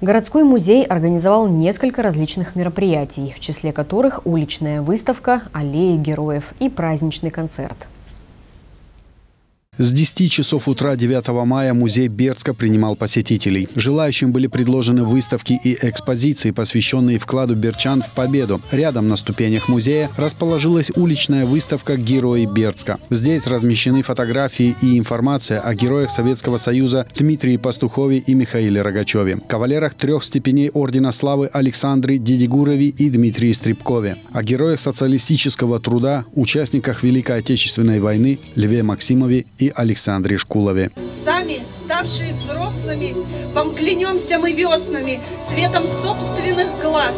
Городской музей организовал несколько различных мероприятий, в числе которых уличная выставка «Аллеи героев» и праздничный концерт. С 10 часов утра 9 мая музей Бердска принимал посетителей. Желающим были предложены выставки и экспозиции, посвященные вкладу берчан в победу. Рядом на ступенях музея расположилась уличная выставка «Герои Бердска». Здесь размещены фотографии и информация о героях Советского Союза Дмитрии Пастухове и Михаиле Рогачеве, кавалерах трех степеней Ордена Славы Александры Дидигурове и Дмитрии Стрипкове, о героях социалистического труда, участниках Великой Отечественной войны Льве Максимове и Александре Шкулове. Сами, ставшие взрослыми, вам клянемся мы веснами, светом собственных глаз.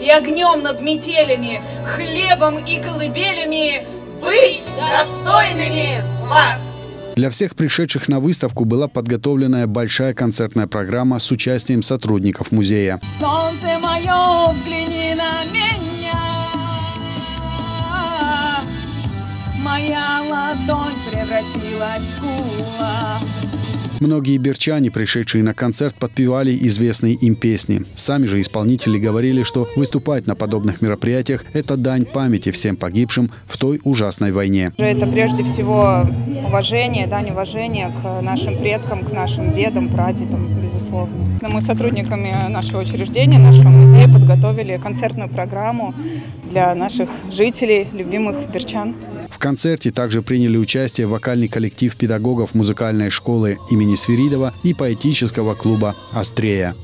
И огнем над метелями, хлебом и колыбелями быть достойными вас. Для всех пришедших на выставку была подготовлена большая концертная программа с участием сотрудников музея. Солнце мое, взгляни Моя ладонь превратилась в кулак. Многие берчане, пришедшие на концерт, подпевали известные им песни. Сами же исполнители говорили, что выступать на подобных мероприятиях – это дань памяти всем погибшим в той ужасной войне. Это прежде всего уважение, дань уважения к нашим предкам, к нашим дедам, прадедам, безусловно. Мы сотрудниками нашего учреждения, нашего музея подготовили концертную программу для наших жителей, любимых берчан. В концерте также приняли участие вокальный коллектив педагогов музыкальной школы имени Свиридова и поэтического клуба «Астрея».